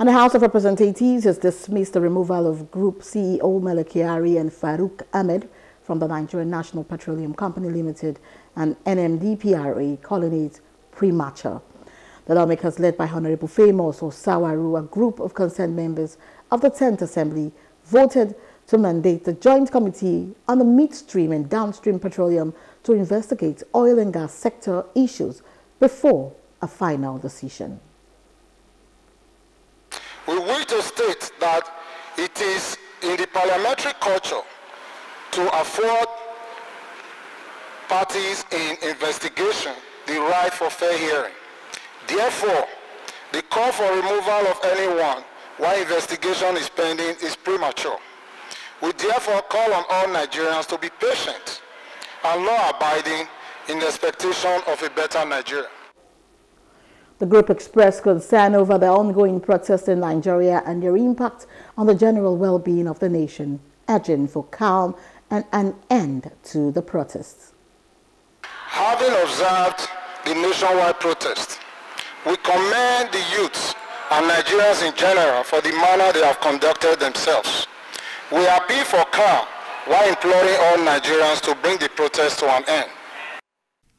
And the House of Representatives has dismissed the removal of Group CEO Mele and Farouk Ahmed from the Nigerian National Petroleum Company Limited and NMDPRA, calling it premature. The lawmakers, led by Honorable Famous Osawaru, a group of concerned members of the 10th Assembly, voted to mandate the Joint Committee on the Midstream and Downstream Petroleum to investigate oil and gas sector issues before a final decision. We wish to state that it is in the parliamentary culture to afford parties in investigation the right for fair hearing. Therefore, the call for removal of anyone while investigation is pending is premature. We therefore call on all Nigerians to be patient and law-abiding in the expectation of a better Nigeria. The group expressed concern over the ongoing protests in Nigeria and their impact on the general well-being of the nation, urging for calm and an end to the protests. Having observed the nationwide protest, we commend the youths and Nigerians in general for the manner they have conducted themselves. We appeal for calm while imploring all Nigerians to bring the protest to an end.